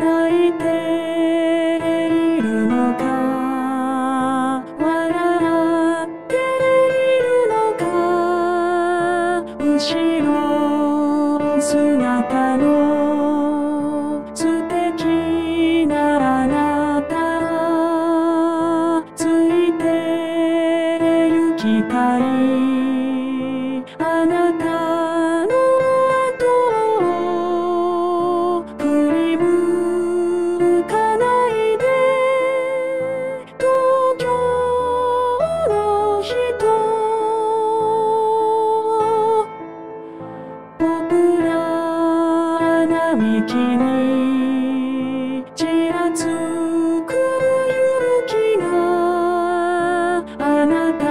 泣いているのか笑っているのか後ろ姿の素敵なあなたがついてゆきたい並木にちらつく勇気があなた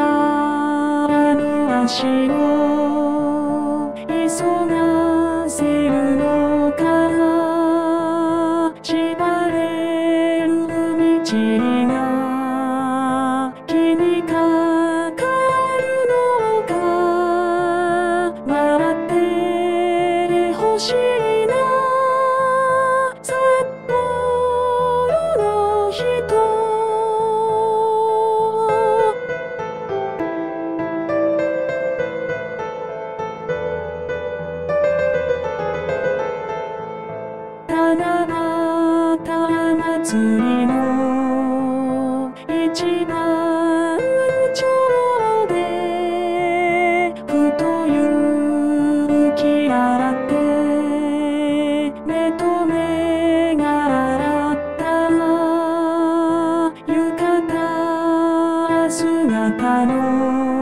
の足を急がせるのか縛れる道が気にかかるのか。笑ってほしい。七夕祭りの一番頂でふと勇気あって目と目が洗った浴衣姿の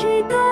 记得。